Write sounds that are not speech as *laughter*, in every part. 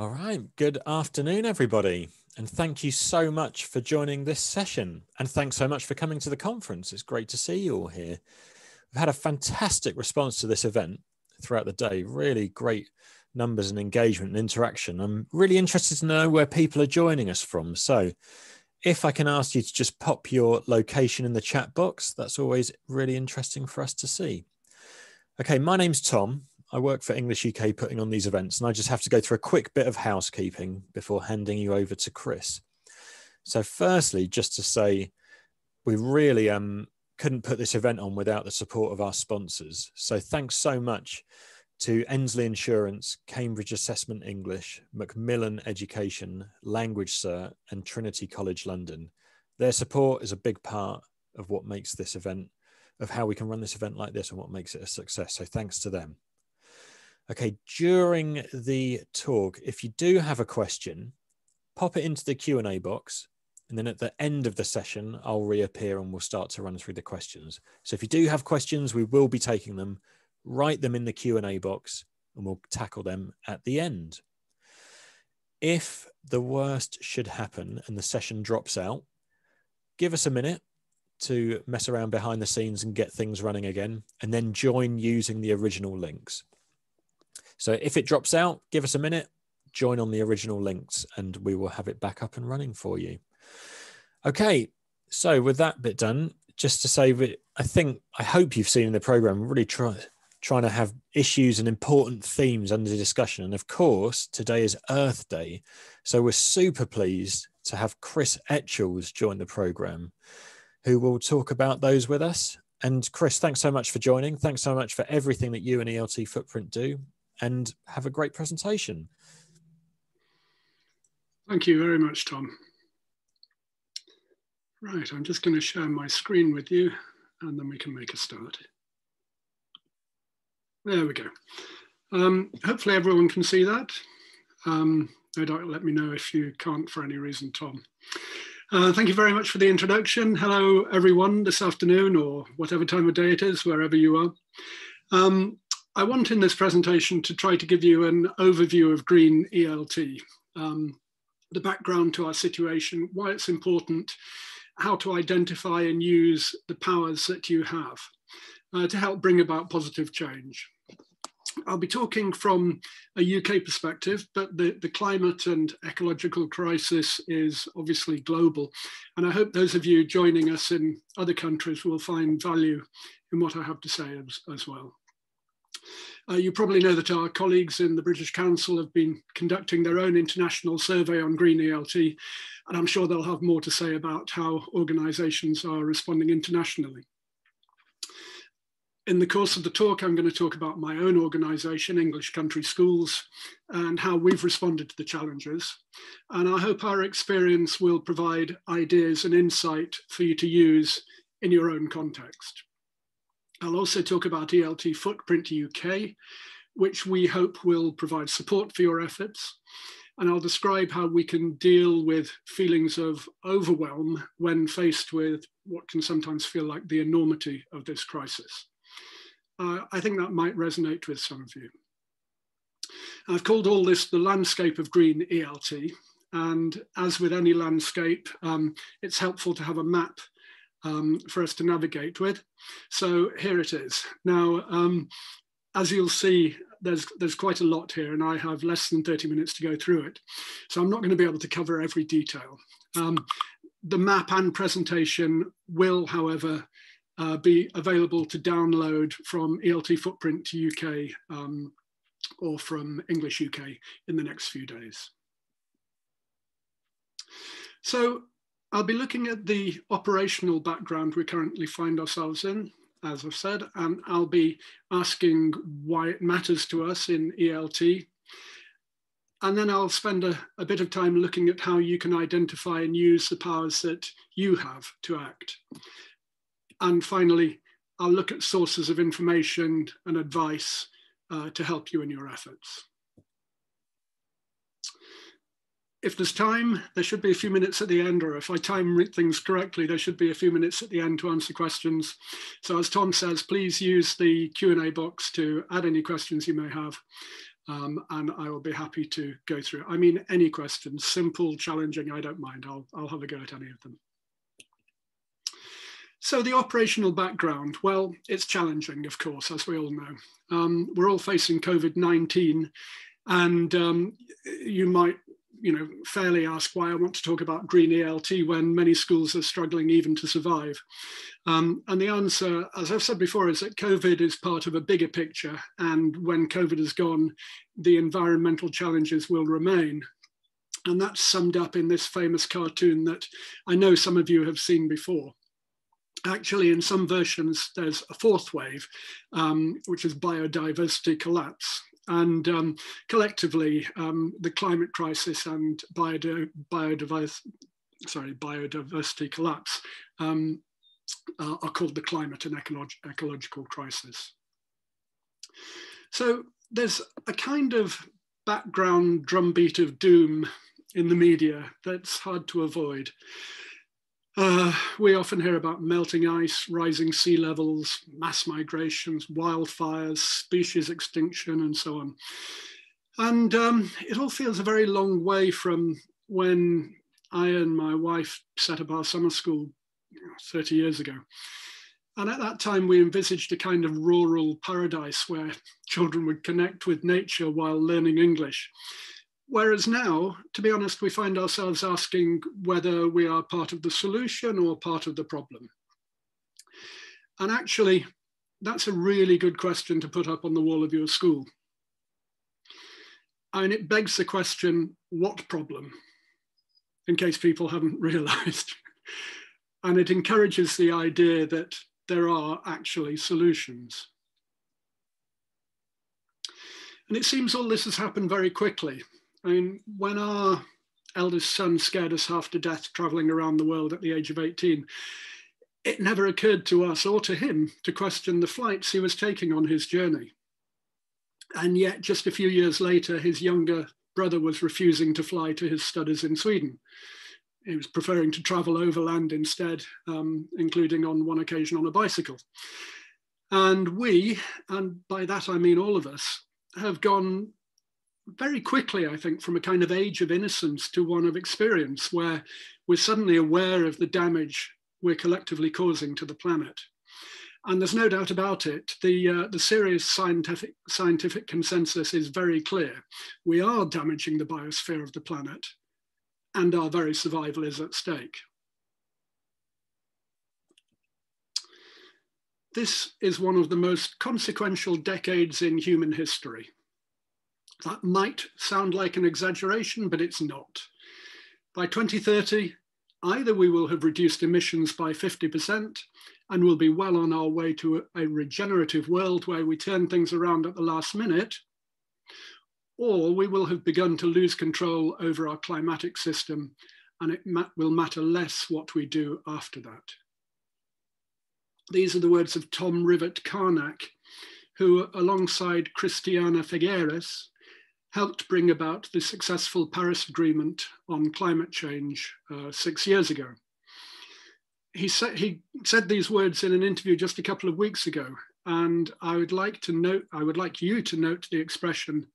All right. Good afternoon, everybody. And thank you so much for joining this session. And thanks so much for coming to the conference. It's great to see you all here. We've had a fantastic response to this event throughout the day. Really great numbers and engagement and interaction. I'm really interested to know where people are joining us from. So if I can ask you to just pop your location in the chat box, that's always really interesting for us to see. Okay, my name's Tom. I work for English UK putting on these events, and I just have to go through a quick bit of housekeeping before handing you over to Chris. So, firstly, just to say, we really um, couldn't put this event on without the support of our sponsors. So, thanks so much to Endsleigh Insurance, Cambridge Assessment English, Macmillan Education, Language Cert, and Trinity College London. Their support is a big part of what makes this event, of how we can run this event like this and what makes it a success. So, thanks to them. Okay, during the talk, if you do have a question, pop it into the Q&A box and then at the end of the session, I'll reappear and we'll start to run through the questions. So if you do have questions, we will be taking them, write them in the Q&A box and we'll tackle them at the end. If the worst should happen and the session drops out, give us a minute to mess around behind the scenes and get things running again, and then join using the original links. So if it drops out, give us a minute, join on the original links, and we will have it back up and running for you. Okay, so with that bit done, just to say that I think I hope you've seen in the program really try trying to have issues and important themes under discussion. And of course, today is Earth Day. So we're super pleased to have Chris Etchells join the program, who will talk about those with us. And Chris, thanks so much for joining. Thanks so much for everything that you and ELT Footprint do and have a great presentation. Thank you very much, Tom. Right, I'm just going to share my screen with you and then we can make a start. There we go. Um, hopefully everyone can see that. Um, no doubt let me know if you can't for any reason, Tom. Uh, thank you very much for the introduction. Hello, everyone, this afternoon or whatever time of day it is, wherever you are. Um, I want in this presentation to try to give you an overview of green ELT, um, the background to our situation, why it's important, how to identify and use the powers that you have uh, to help bring about positive change. I'll be talking from a UK perspective, but the, the climate and ecological crisis is obviously global. And I hope those of you joining us in other countries will find value in what I have to say as, as well. Uh, you probably know that our colleagues in the British Council have been conducting their own international survey on green ELT, and I'm sure they'll have more to say about how organisations are responding internationally. In the course of the talk, I'm going to talk about my own organisation, English Country Schools, and how we've responded to the challenges. And I hope our experience will provide ideas and insight for you to use in your own context. I'll also talk about ELT Footprint UK, which we hope will provide support for your efforts. And I'll describe how we can deal with feelings of overwhelm when faced with what can sometimes feel like the enormity of this crisis. Uh, I think that might resonate with some of you. I've called all this the landscape of green ELT. And as with any landscape, um, it's helpful to have a map um, for us to navigate with. So here it is. Now, um, as you'll see, there's, there's quite a lot here and I have less than 30 minutes to go through it. So I'm not going to be able to cover every detail. Um, the map and presentation will, however, uh, be available to download from ELT Footprint to UK um, or from English UK in the next few days. So I'll be looking at the operational background we currently find ourselves in, as I've said, and I'll be asking why it matters to us in ELT. And then I'll spend a, a bit of time looking at how you can identify and use the powers that you have to act. And finally, I'll look at sources of information and advice uh, to help you in your efforts if there's time, there should be a few minutes at the end, or if I time things correctly, there should be a few minutes at the end to answer questions. So as Tom says, please use the Q&A box to add any questions you may have. Um, and I will be happy to go through. I mean, any questions, simple, challenging, I don't mind. I'll, I'll have a go at any of them. So the operational background, well, it's challenging, of course, as we all know. Um, we're all facing COVID-19 and um, you might you know, fairly ask why I want to talk about green ELT when many schools are struggling even to survive. Um, and the answer, as I've said before, is that COVID is part of a bigger picture. And when COVID is gone, the environmental challenges will remain. And that's summed up in this famous cartoon that I know some of you have seen before. Actually, in some versions, there's a fourth wave, um, which is biodiversity collapse. And um, collectively, um, the climate crisis and biodiversity, sorry, biodiversity collapse um, uh, are called the climate and ecolog ecological crisis. So there's a kind of background drumbeat of doom in the media that's hard to avoid. Uh, we often hear about melting ice, rising sea levels, mass migrations, wildfires, species extinction, and so on. And um, it all feels a very long way from when I and my wife set up our summer school 30 years ago. And at that time, we envisaged a kind of rural paradise where children would connect with nature while learning English. Whereas now, to be honest, we find ourselves asking whether we are part of the solution or part of the problem. And actually, that's a really good question to put up on the wall of your school. And it begs the question, what problem? In case people haven't *laughs* realized. and it encourages the idea that there are actually solutions. And it seems all this has happened very quickly. I mean, when our eldest son scared us half to death traveling around the world at the age of 18, it never occurred to us or to him to question the flights he was taking on his journey. And yet, just a few years later, his younger brother was refusing to fly to his studies in Sweden. He was preferring to travel overland instead, um, including on one occasion on a bicycle. And we, and by that I mean all of us, have gone very quickly, I think, from a kind of age of innocence to one of experience where we're suddenly aware of the damage we're collectively causing to the planet. And there's no doubt about it, the, uh, the serious scientific, scientific consensus is very clear. We are damaging the biosphere of the planet and our very survival is at stake. This is one of the most consequential decades in human history. That might sound like an exaggeration, but it's not. By 2030, either we will have reduced emissions by 50% and we'll be well on our way to a regenerative world where we turn things around at the last minute, or we will have begun to lose control over our climatic system and it ma will matter less what we do after that. These are the words of Tom Rivett-Carnac, who alongside Christiana Figueres helped bring about the successful Paris Agreement on climate change uh, six years ago. He said, he said these words in an interview just a couple of weeks ago, and I would like to note, I would like you to note the expression,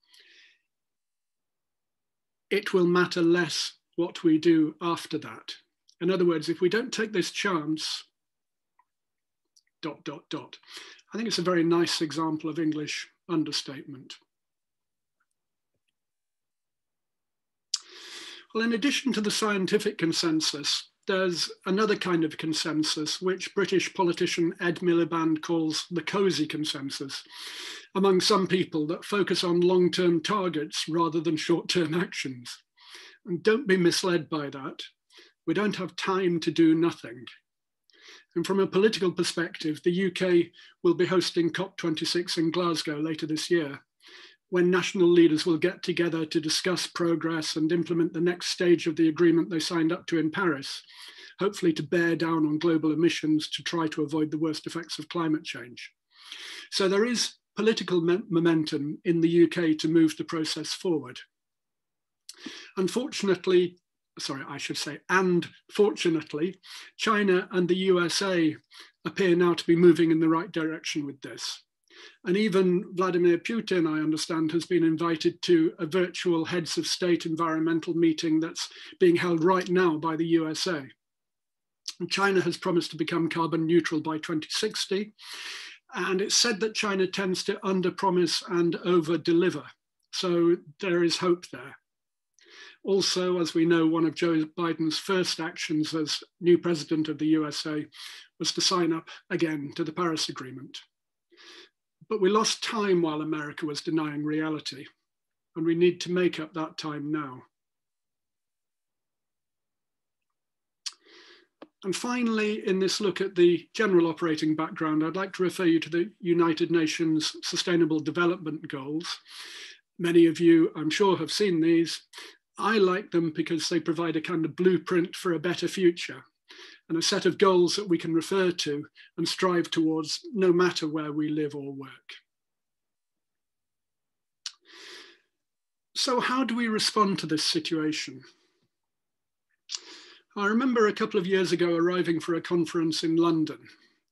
it will matter less what we do after that. In other words, if we don't take this chance, dot, dot, dot. I think it's a very nice example of English understatement. Well, in addition to the scientific consensus, there's another kind of consensus, which British politician Ed Miliband calls the cozy consensus, among some people that focus on long-term targets rather than short-term actions. And don't be misled by that. We don't have time to do nothing. And from a political perspective, the UK will be hosting COP26 in Glasgow later this year when national leaders will get together to discuss progress and implement the next stage of the agreement they signed up to in Paris, hopefully to bear down on global emissions to try to avoid the worst effects of climate change. So there is political momentum in the UK to move the process forward. Unfortunately, sorry, I should say, and fortunately, China and the USA appear now to be moving in the right direction with this. And even Vladimir Putin, I understand, has been invited to a virtual heads of state environmental meeting that's being held right now by the USA. China has promised to become carbon neutral by 2060. And it's said that China tends to under promise and over deliver. So there is hope there. Also, as we know, one of Joe Biden's first actions as new president of the USA was to sign up again to the Paris Agreement. But we lost time while America was denying reality, and we need to make up that time now. And finally, in this look at the general operating background, I'd like to refer you to the United Nations Sustainable Development Goals. Many of you, I'm sure, have seen these. I like them because they provide a kind of blueprint for a better future and a set of goals that we can refer to and strive towards no matter where we live or work. So how do we respond to this situation? I remember a couple of years ago arriving for a conference in London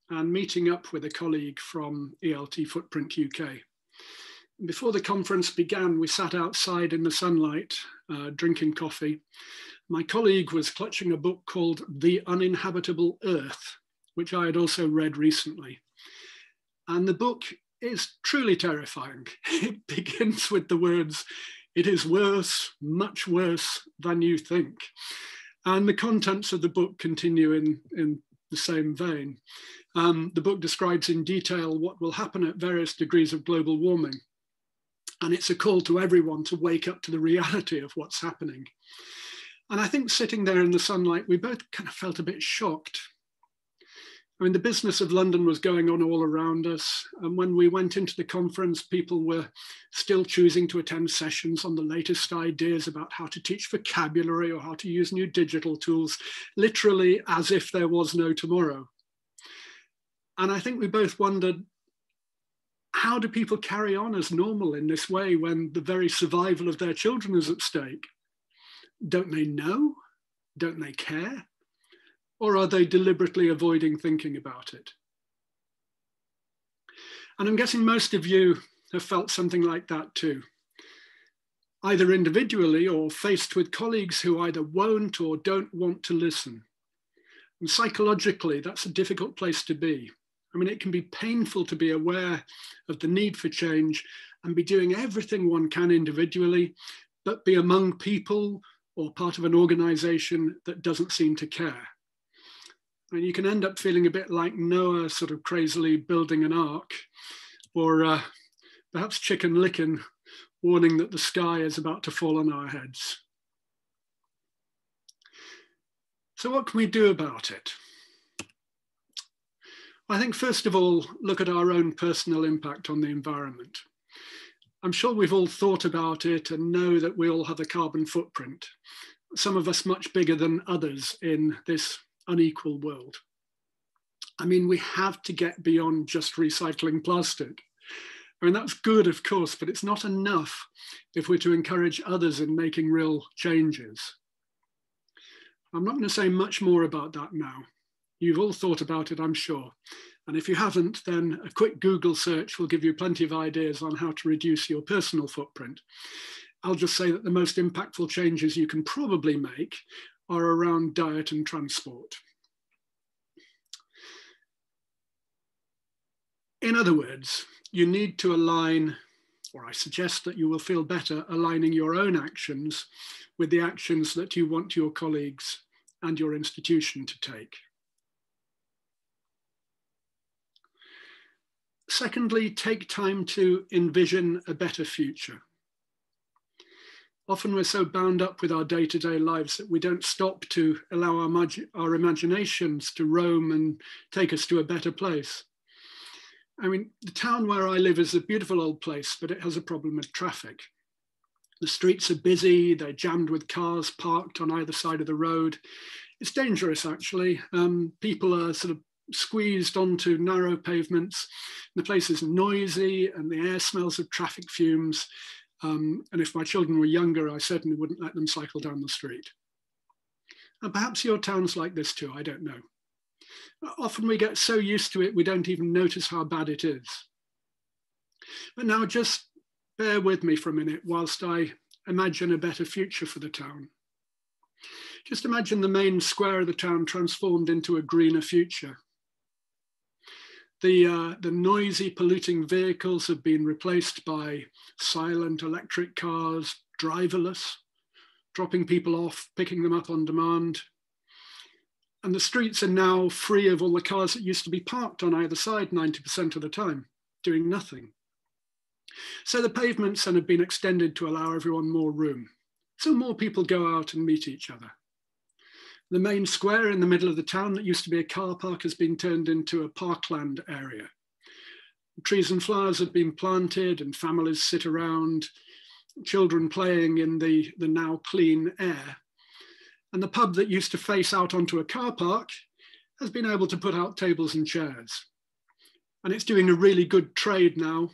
and meeting up with a colleague from ELT Footprint UK. Before the conference began, we sat outside in the sunlight, uh, drinking coffee, my colleague was clutching a book called The Uninhabitable Earth, which I had also read recently. And the book is truly terrifying. *laughs* It begins with the words, It is worse, much worse than you think. And the contents of the book continue in, in the same vein. Um, the book describes in detail what will happen at various degrees of global warming. And it's a call to everyone to wake up to the reality of what's happening. And I think sitting there in the sunlight, we both kind of felt a bit shocked. I mean, the business of London was going on all around us. And when we went into the conference, people were still choosing to attend sessions on the latest ideas about how to teach vocabulary or how to use new digital tools, literally as if there was no tomorrow. And I think we both wondered how do people carry on as normal in this way when the very survival of their children is at stake? Don't they know? Don't they care? Or are they deliberately avoiding thinking about it? And I'm guessing most of you have felt something like that too, either individually or faced with colleagues who either won't or don't want to listen. And psychologically, that's a difficult place to be. I mean, it can be painful to be aware of the need for change and be doing everything one can individually, but be among people or part of an organization that doesn't seem to care. And you can end up feeling a bit like Noah sort of crazily building an ark, or uh, perhaps chicken licken warning that the sky is about to fall on our heads. So what can we do about it? I think first of all, look at our own personal impact on the environment. I'm sure we've all thought about it and know that we all have a carbon footprint, some of us much bigger than others in this unequal world. I mean, we have to get beyond just recycling plastic. I mean, that's good, of course, but it's not enough if we're to encourage others in making real changes. I'm not going to say much more about that now. You've all thought about it, I'm sure. And if you haven't, then a quick Google search will give you plenty of ideas on how to reduce your personal footprint. I'll just say that the most impactful changes you can probably make are around diet and transport. In other words, you need to align, or I suggest that you will feel better aligning your own actions with the actions that you want your colleagues and your institution to take. Secondly, take time to envision a better future. Often we're so bound up with our day to day lives that we don't stop to allow our, our imaginations to roam and take us to a better place. I mean, the town where I live is a beautiful old place, but it has a problem with traffic. The streets are busy, they're jammed with cars parked on either side of the road. It's dangerous, actually. Um, people are sort of squeezed onto narrow pavements. The place is noisy and the air smells of traffic fumes. Um, and if my children were younger, I certainly wouldn't let them cycle down the street. And perhaps your town's like this too, I don't know. Often we get so used to it, we don't even notice how bad it is. But now just bear with me for a minute whilst I imagine a better future for the town. Just imagine the main square of the town transformed into a greener future. The, uh, the noisy, polluting vehicles have been replaced by silent electric cars, driverless, dropping people off, picking them up on demand. And the streets are now free of all the cars that used to be parked on either side 90% of the time, doing nothing. So the pavements then have been extended to allow everyone more room. So more people go out and meet each other. The main square in the middle of the town that used to be a car park has been turned into a parkland area. Trees and flowers have been planted and families sit around, children playing in the, the now clean air. And the pub that used to face out onto a car park has been able to put out tables and chairs. And it's doing a really good trade now,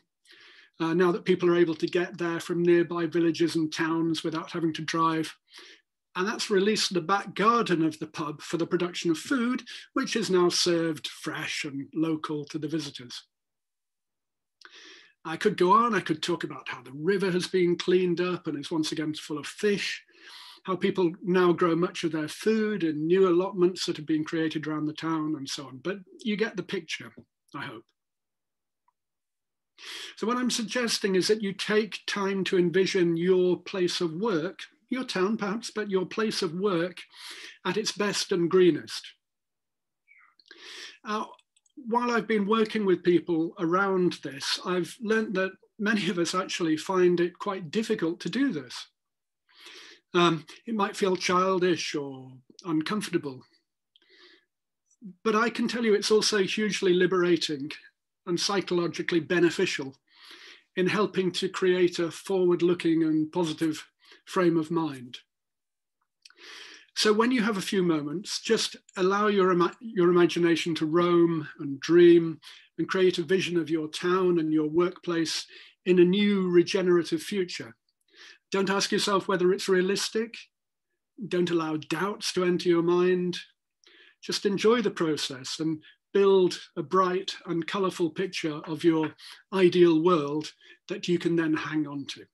uh, now that people are able to get there from nearby villages and towns without having to drive and that's released the back garden of the pub for the production of food, which is now served fresh and local to the visitors. I could go on, I could talk about how the river has been cleaned up and is once again full of fish, how people now grow much of their food in new allotments that have been created around the town and so on. But you get the picture, I hope. So what I'm suggesting is that you take time to envision your place of work your town perhaps, but your place of work at its best and greenest. Uh, while I've been working with people around this, I've learned that many of us actually find it quite difficult to do this. Um, it might feel childish or uncomfortable. But I can tell you it's also hugely liberating and psychologically beneficial in helping to create a forward looking and positive frame of mind. So when you have a few moments, just allow your, your imagination to roam and dream and create a vision of your town and your workplace in a new regenerative future. Don't ask yourself whether it's realistic. Don't allow doubts to enter your mind. Just enjoy the process and build a bright and colourful picture of your ideal world that you can then hang on to.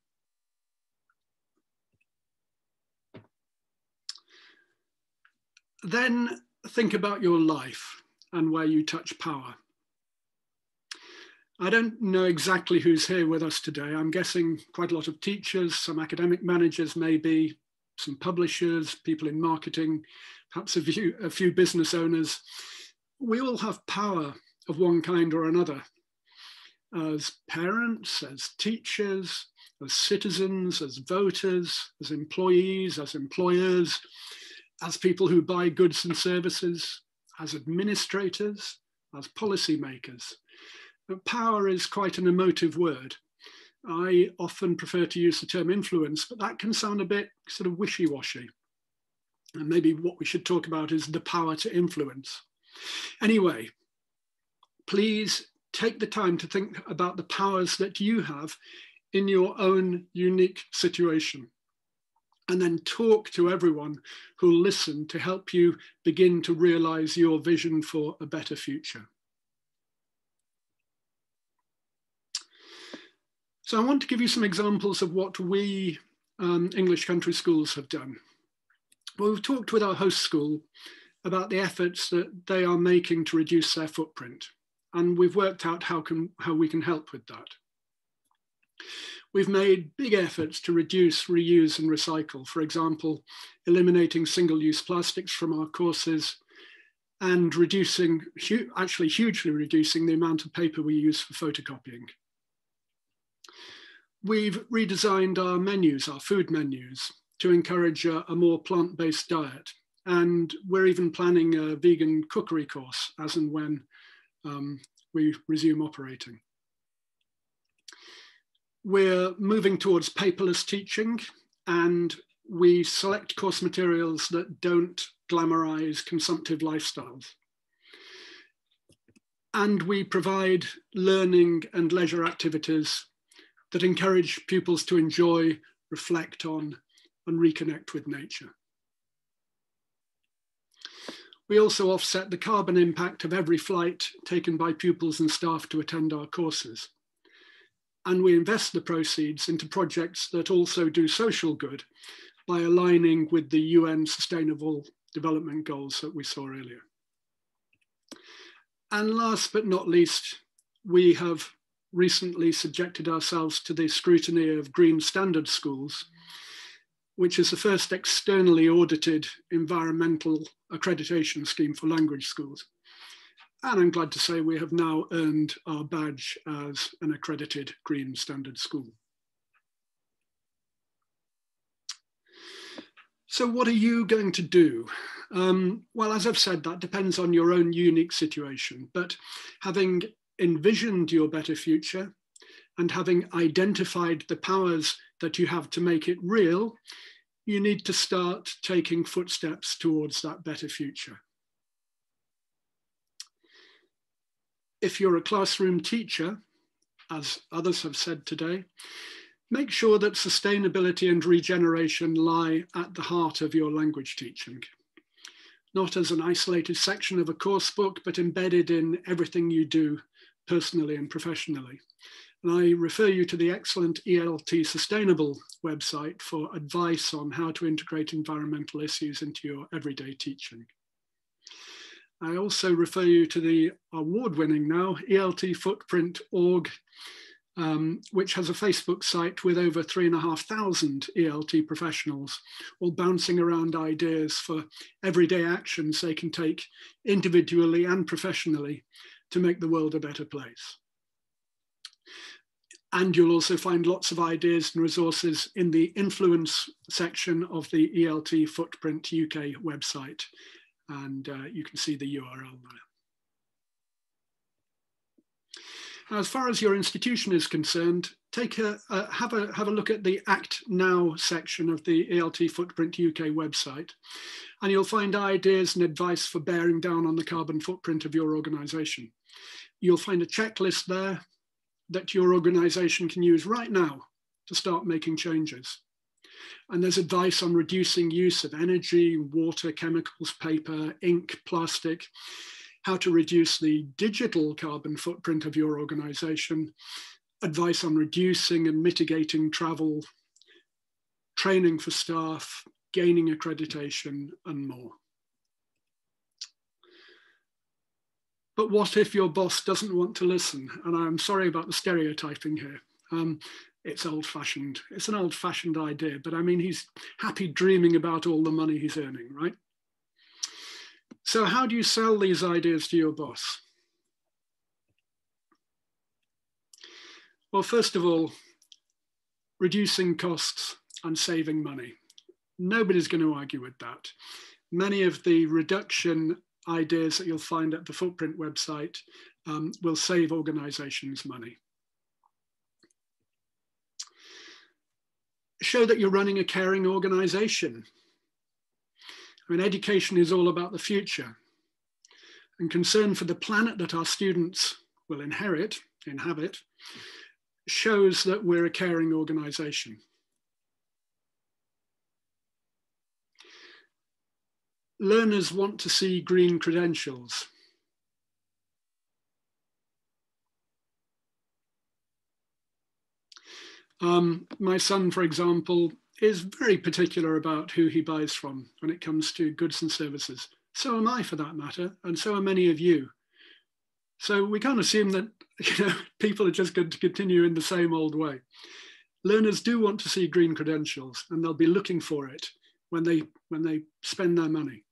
Then think about your life and where you touch power. I don't know exactly who's here with us today. I'm guessing quite a lot of teachers, some academic managers, maybe some publishers, people in marketing, perhaps a few, a few business owners. We all have power of one kind or another as parents, as teachers, as citizens, as voters, as employees, as employers, as people who buy goods and services, as administrators, as policymakers. But power is quite an emotive word. I often prefer to use the term influence, but that can sound a bit sort of wishy-washy. And maybe what we should talk about is the power to influence. Anyway, please take the time to think about the powers that you have in your own unique situation and then talk to everyone who'll listen to help you begin to realize your vision for a better future. So I want to give you some examples of what we um, English country schools have done. Well, we've talked with our host school about the efforts that they are making to reduce their footprint. And we've worked out how, can, how we can help with that. We've made big efforts to reduce, reuse and recycle. For example, eliminating single-use plastics from our courses and reducing, actually hugely reducing the amount of paper we use for photocopying. We've redesigned our menus, our food menus, to encourage a, a more plant-based diet. And we're even planning a vegan cookery course as and when um, we resume operating. We're moving towards paperless teaching and we select course materials that don't glamorize consumptive lifestyles. And we provide learning and leisure activities that encourage pupils to enjoy, reflect on, and reconnect with nature. We also offset the carbon impact of every flight taken by pupils and staff to attend our courses. And we invest the proceeds into projects that also do social good by aligning with the UN Sustainable Development Goals that we saw earlier. And last but not least, we have recently subjected ourselves to the scrutiny of Green Standard Schools, which is the first externally audited environmental accreditation scheme for language schools. And I'm glad to say we have now earned our badge as an accredited Green Standard School. So what are you going to do? Um, well, as I've said, that depends on your own unique situation, but having envisioned your better future and having identified the powers that you have to make it real, you need to start taking footsteps towards that better future. If you're a classroom teacher, as others have said today, make sure that sustainability and regeneration lie at the heart of your language teaching. Not as an isolated section of a course book, but embedded in everything you do personally and professionally. And I refer you to the excellent ELT Sustainable website for advice on how to integrate environmental issues into your everyday teaching. I also refer you to the award winning now ELT Footprint um, which has a Facebook site with over three and a half thousand ELT professionals, all bouncing around ideas for everyday actions they can take individually and professionally to make the world a better place. And you'll also find lots of ideas and resources in the influence section of the ELT Footprint UK website and uh, you can see the URL there. As far as your institution is concerned, take a, uh, have, a, have a look at the Act Now section of the ELT Footprint UK website, and you'll find ideas and advice for bearing down on the carbon footprint of your organisation. You'll find a checklist there that your organisation can use right now to start making changes. And there's advice on reducing use of energy, water, chemicals, paper, ink, plastic, how to reduce the digital carbon footprint of your organization, advice on reducing and mitigating travel, training for staff, gaining accreditation, and more. But what if your boss doesn't want to listen? And I'm sorry about the stereotyping here. Um, it's old fashioned. It's an old fashioned idea, but I mean, he's happy dreaming about all the money he's earning, right? So, how do you sell these ideas to your boss? Well, first of all, reducing costs and saving money. Nobody's going to argue with that. Many of the reduction ideas that you'll find at the Footprint website um, will save organizations money. Show that you're running a caring organization. I mean, education is all about the future and concern for the planet that our students will inherit, inhabit, shows that we're a caring organization. Learners want to see green credentials. Um, my son, for example, is very particular about who he buys from when it comes to goods and services. So am I, for that matter, and so are many of you. So we can't assume that *laughs* you know, people are just going to continue in the same old way. Learners do want to see green credentials, and they'll be looking for it when they when they spend their money.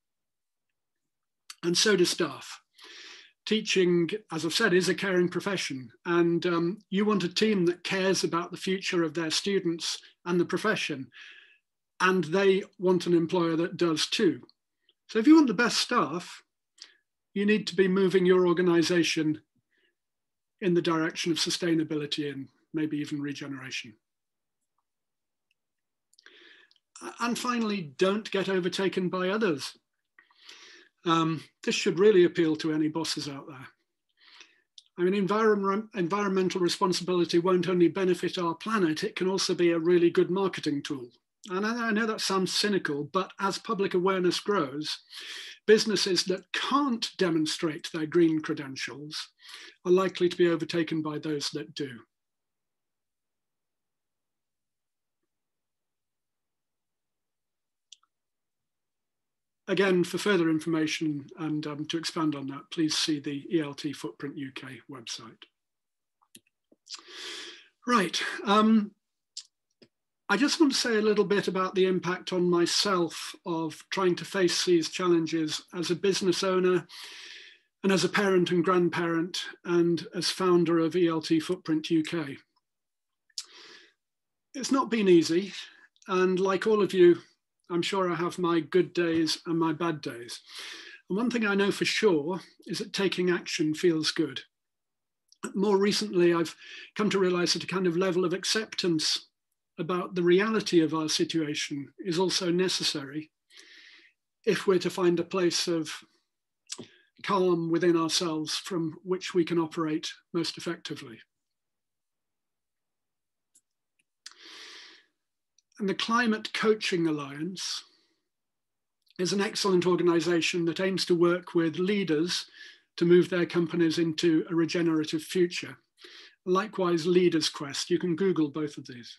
And so do staff teaching, as I've said, is a caring profession. And um, you want a team that cares about the future of their students and the profession. And they want an employer that does too. So if you want the best staff, you need to be moving your organization in the direction of sustainability and maybe even regeneration. And finally, don't get overtaken by others. Um, this should really appeal to any bosses out there. I mean, environment, environmental responsibility won't only benefit our planet, it can also be a really good marketing tool. And I, I know that sounds cynical, but as public awareness grows, businesses that can't demonstrate their green credentials are likely to be overtaken by those that do. Again, for further information and um, to expand on that, please see the ELT Footprint UK website. Right. Um, I just want to say a little bit about the impact on myself of trying to face these challenges as a business owner and as a parent and grandparent and as founder of ELT Footprint UK. It's not been easy. And like all of you, I'm sure I have my good days and my bad days. And one thing I know for sure is that taking action feels good. More recently, I've come to realize that a kind of level of acceptance about the reality of our situation is also necessary if we're to find a place of calm within ourselves from which we can operate most effectively. And the Climate Coaching Alliance is an excellent organization that aims to work with leaders to move their companies into a regenerative future. Likewise, Leaders Quest, you can Google both of these.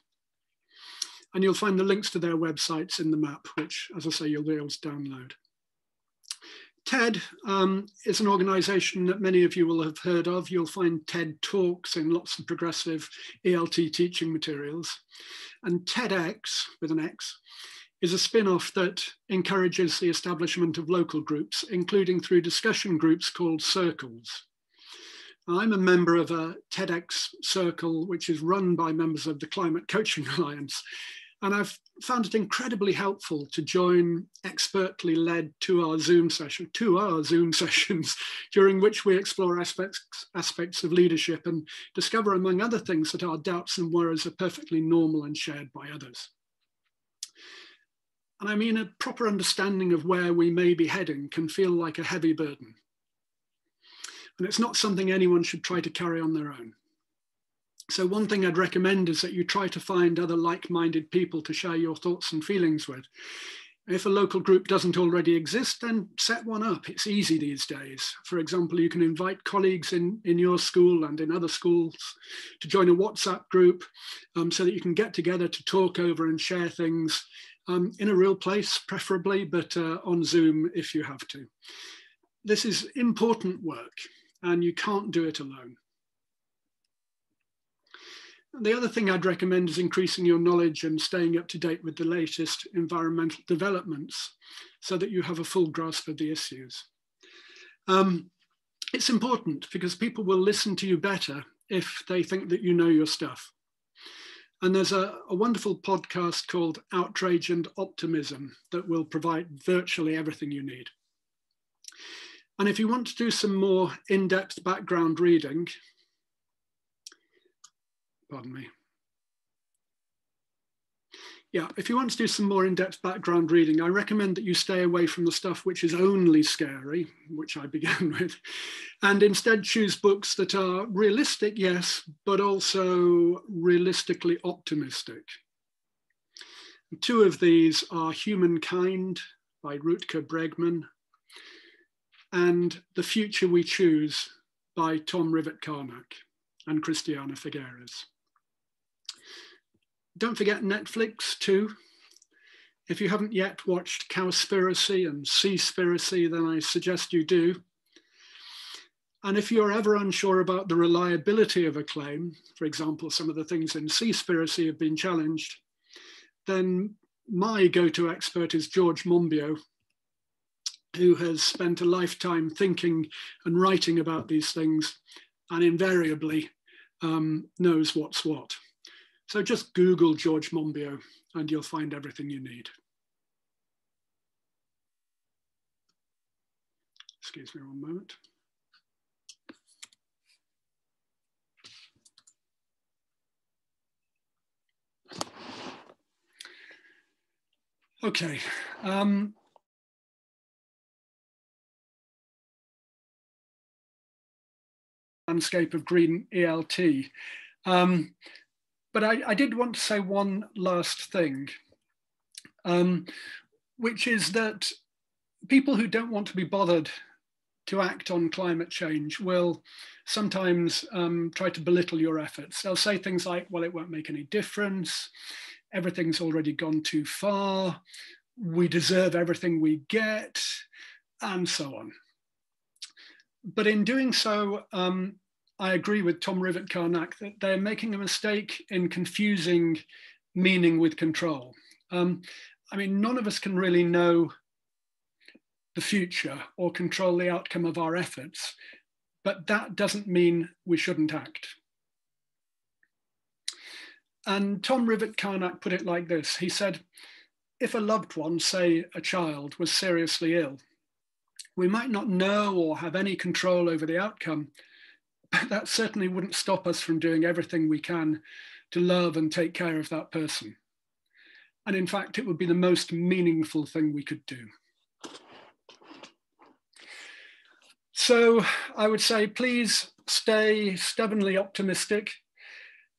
And you'll find the links to their websites in the map, which, as I say, you'll be able to download. TED um, is an organization that many of you will have heard of. You'll find TED Talks in lots of progressive ELT teaching materials. And TEDx, with an X, is a spin-off that encourages the establishment of local groups, including through discussion groups called circles. I'm a member of a TEDx circle, which is run by members of the Climate Coaching *laughs* Alliance, and I've found it incredibly helpful to join expertly led two hour Zoom session, two hour Zoom *laughs* sessions during which we explore aspects, aspects of leadership and discover among other things that our doubts and worries are perfectly normal and shared by others. And I mean, a proper understanding of where we may be heading can feel like a heavy burden. And it's not something anyone should try to carry on their own. So one thing I'd recommend is that you try to find other like-minded people to share your thoughts and feelings with. If a local group doesn't already exist, then set one up. It's easy these days. For example, you can invite colleagues in, in your school and in other schools to join a WhatsApp group um, so that you can get together to talk over and share things um, in a real place, preferably, but uh, on Zoom if you have to. This is important work and you can't do it alone. The other thing I'd recommend is increasing your knowledge and staying up to date with the latest environmental developments so that you have a full grasp of the issues. Um, it's important because people will listen to you better if they think that you know your stuff. And there's a, a, wonderful podcast called Outrage and Optimism that will provide virtually everything you need. And if you want to do some more in depth background reading, pardon me. Yeah, if you want to do some more in-depth background reading, I recommend that you stay away from the stuff which is only scary, which I *laughs* began with, and instead choose books that are realistic, yes, but also realistically optimistic. Two of these are Humankind by Rutger Bregman and The Future We Choose by Tom Rivett-Carnac and Christiana Figueres. Don't forget Netflix too. If you haven't yet watched Cowspiracy and Seaspiracy, then I suggest you do. And if you're ever unsure about the reliability of a claim, for example, some of the things in Seaspiracy have been challenged, then my go-to expert is George Monbiot, who has spent a lifetime thinking and writing about these things and invariably um, knows what's what. So just Google George Monbiot and you'll find everything you need. Excuse me one moment. Okay. Um, landscape of green ELT. Um, but I, I, did want to say one last thing, um, which is that people who don't want to be bothered to act on climate change will sometimes um, try to belittle your efforts. They'll say things like, well, it won't make any difference. Everything's already gone too far. we deserve everything we get, and so on. But in doing so, um, I agree with Tom Rivett-Carnac that they're making a mistake in confusing meaning with control. Um, I mean, none of us can really know the future or control the outcome of our efforts, but that doesn't mean we shouldn't act. And Tom Rivett-Carnac put it like this he said, if a loved one, say a child, was seriously ill, we might not know or have any control over the outcome, but that certainly wouldn't stop us from doing everything we can to love and take care of that person. And in fact, it would be the most meaningful thing we could do. So I would say, please stay stubbornly optimistic.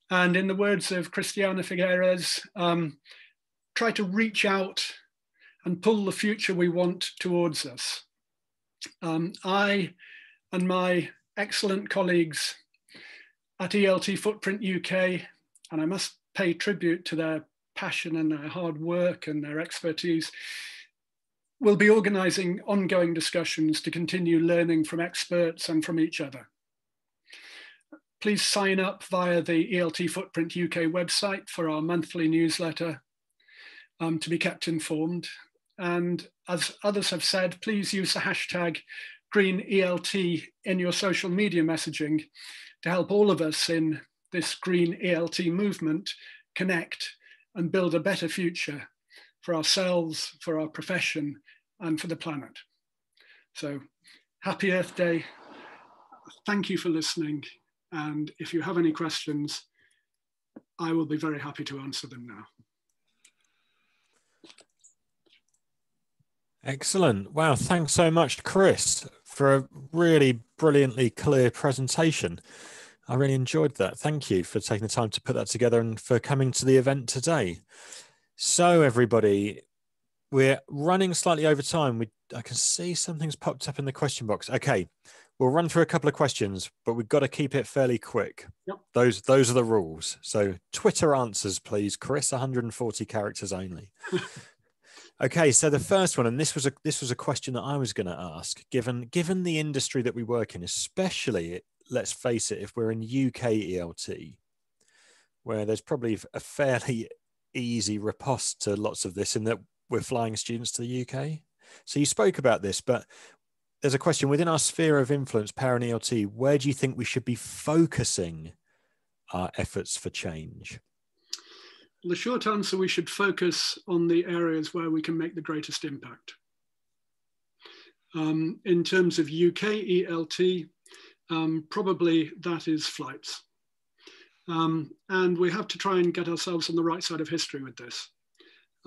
And in the words of Christiana Figueres, um, try to reach out and pull the future we want towards us. Um, I and my excellent colleagues at ELT Footprint UK, and I must pay tribute to their passion and their hard work and their expertise, We'll be organising ongoing discussions to continue learning from experts and from each other. Please sign up via the ELT Footprint UK website for our monthly newsletter um, to be kept informed. And as others have said, please use the hashtag GreenELT in your social media messaging to help all of us in this Green ELT movement connect and build a better future for ourselves, for our profession, and for the planet. So happy Earth Day. Thank you for listening. And if you have any questions, I will be very happy to answer them now. Excellent. Wow. Thanks so much, Chris, for a really brilliantly clear presentation. I really enjoyed that. Thank you for taking the time to put that together and for coming to the event today. So, everybody, we're running slightly over time. We I can see something's popped up in the question box. Okay, we'll run through a couple of questions, but we've got to keep it fairly quick. Yep. Those those are the rules. So Twitter answers, please, Chris. 140 characters only. *laughs* Okay, so the first one, and this was a this was a question that I was going to ask. Given given the industry that we work in, especially let's face it, if we're in UK ELT, where there's probably a fairly easy riposte to lots of this, in that we're flying students to the UK. So you spoke about this, but there's a question within our sphere of influence, and ELT. Where do you think we should be focusing our efforts for change? The short answer, we should focus on the areas where we can make the greatest impact. Um, in terms of UK ELT, um, probably that is flights. Um, and we have to try and get ourselves on the right side of history with this.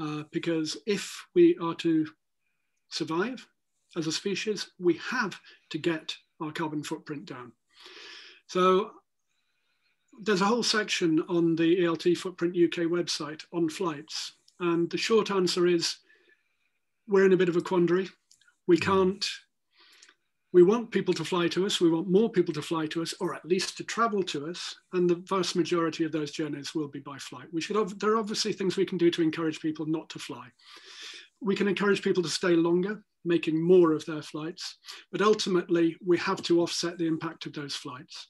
Uh, because if we are to survive as a species, we have to get our carbon footprint down. So there's a whole section on the ELT Footprint UK website on flights. And the short answer is we're in a bit of a quandary. We hmm. can't, we want people to fly to us. We want more people to fly to us, or at least to travel to us. And the vast majority of those journeys will be by flight. We should, there are obviously things we can do to encourage people not to fly. We can encourage people to stay longer, making more of their flights. But ultimately, we have to offset the impact of those flights.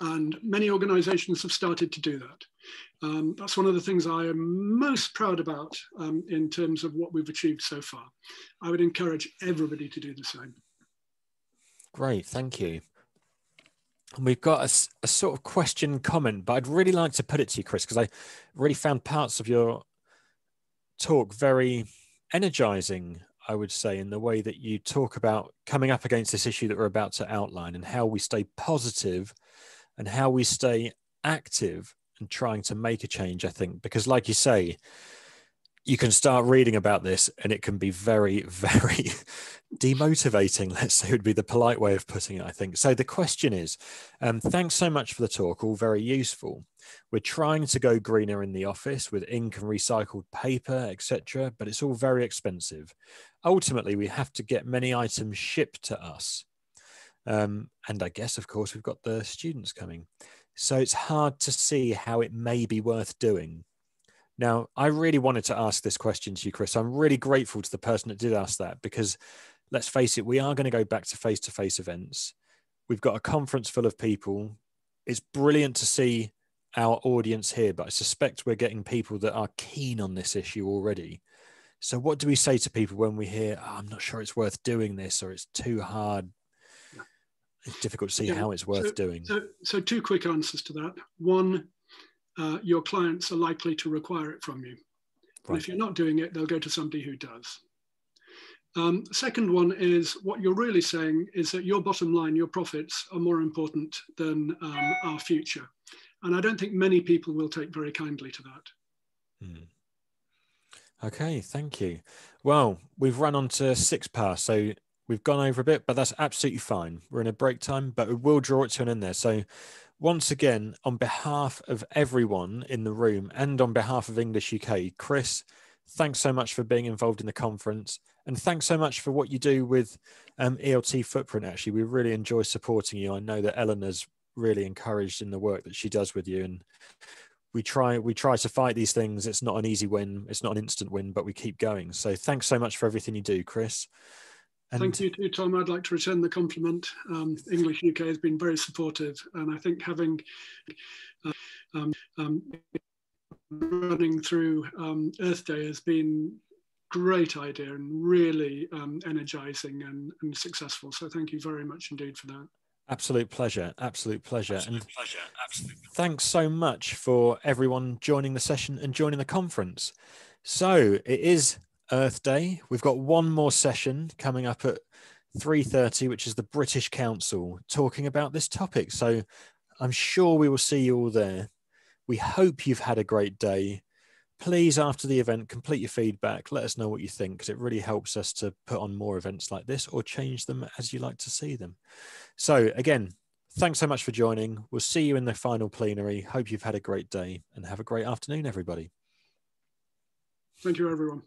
And many organizations have started to do that. Um, that's one of the things I am most proud about um, in terms of what we've achieved so far. I would encourage everybody to do the same. Great, thank you. And we've got a, a, sort of question comment, but I'd really like to put it to you, Chris, because I really found parts of your talk very energizing, I would say, in the way that you talk about coming up against this issue that we're about to outline and how we stay positive and how we stay active and trying to make a change, I think, because like you say, you can start reading about this and it can be very, *laughs* very demotivating. Let's say would be the polite way of putting it, I think. So the question is um, thanks so much for the talk, all very useful. We're trying to go greener in the office with ink and recycled paper, etc., but it's all very expensive. Ultimately, we have to get many items shipped to us. Um, and I guess, of course, we've got the students coming. So it's hard to see how it may be worth doing. Now, I really wanted to ask this question to you, Chris. I'm really grateful to the person that did ask that because let's face it, we are going to go back to face to face events. We've got a conference full of people. It's brilliant to see our audience here, but I suspect we're getting people that are keen on this issue already. So, what do we say to people when we hear, oh, I'm not sure it's worth doing this or it's too hard? It's difficult to see yeah. how it's worth so, doing. So, so, two quick answers to that. One, uh, your clients are likely to require it from you. Right. And if you're not doing it, they'll go to somebody who does. Um, second one is what you're really saying is that your bottom line, your profits, are more important than um, our future. And I don't think many people will take very kindly to that. Hmm. Okay, thank you. Well, we've run on to six past, so we've gone over a bit, but that's absolutely fine. We're in a break time, but we will draw it to an end there. So, once again, on behalf of everyone in the room and on behalf of English UK, Chris, thanks so much for being involved in the conference. And thanks so much for what you do with um, ELT Footprint. Actually, we really enjoy supporting you. I know that Eleanor's really encouraged in the work that she does with you, and we try we try to fight these things. It's not an easy win. It's not an instant win, but we keep going. So thanks so much for everything you do, Chris. And Thank you too, Tom. I'd like to return the compliment. Um, English UK has been very supportive, and I think having uh, um, um, running through um, Earth Day has been great idea and really um, energizing and, and successful. So thank you very much indeed for that. Absolute pleasure. Absolute pleasure. Absolute and pleasure. Absolute. Thanks so much for everyone joining the session and joining the conference. So it is Earth Day. We've got one more session coming up at 3:30, which is the British Council talking about this topic. So I'm sure we will see you all there. We hope you've had a great day. Please after the event complete your feedback. Let us know what you think because it really helps us to put on more events like this or change them as you like to see them. So again thanks so much for joining. We'll see you in the final plenary. Hope you've had a great day and have a great afternoon everybody. Thank you everyone